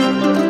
Música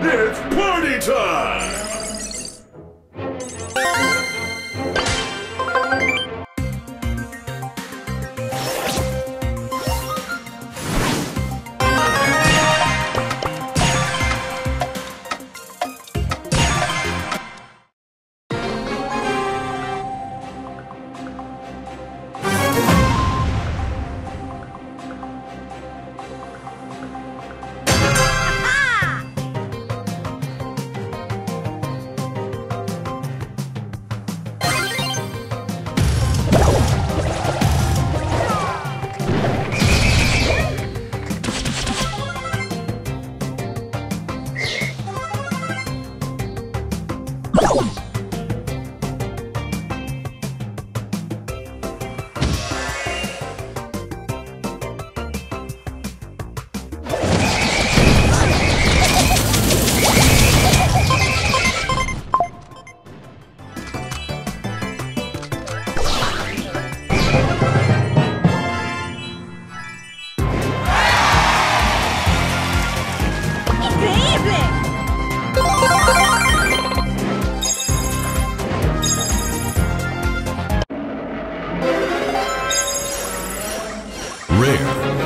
It's party time! rare.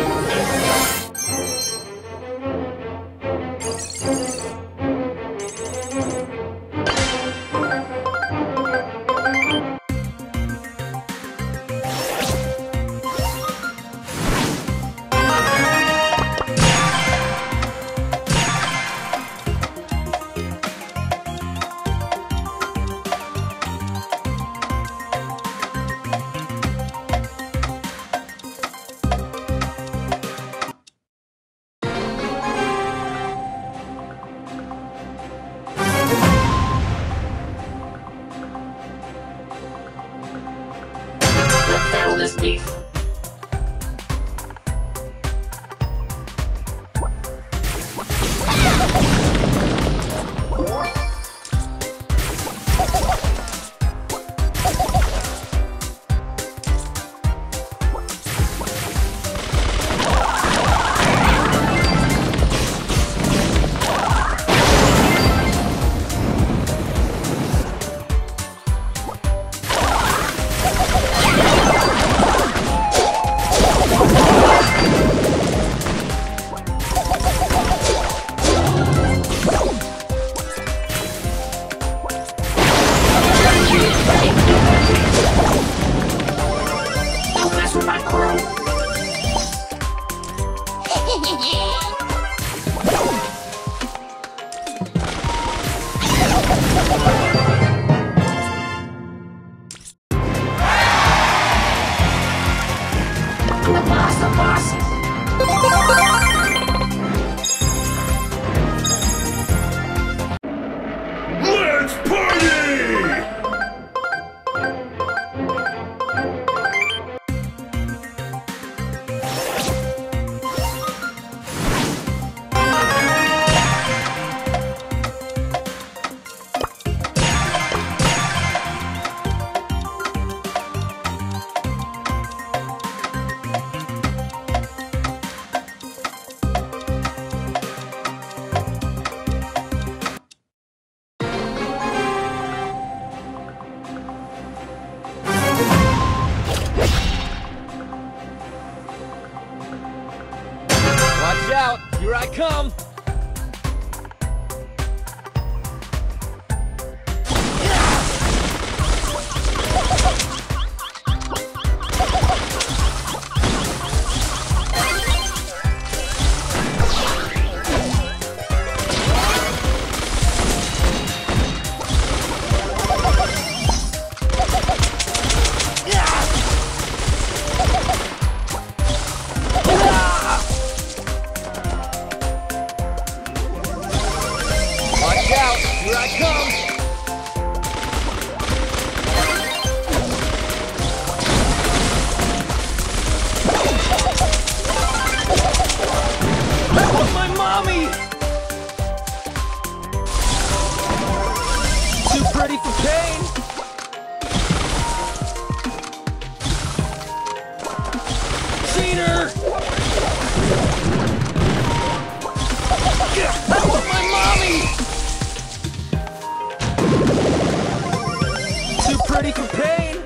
Too pretty for pain!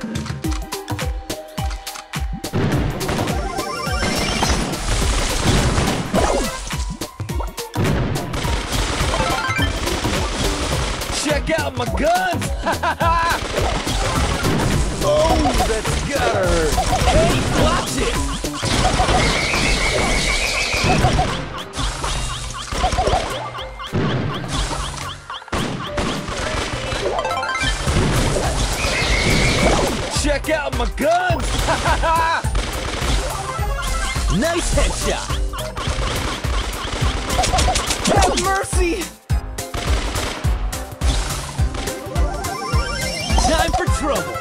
Check out my guns! oh, that's gotta hurt! Hey, watch it! Check out my guns! nice headshot! Have mercy! Time for trouble!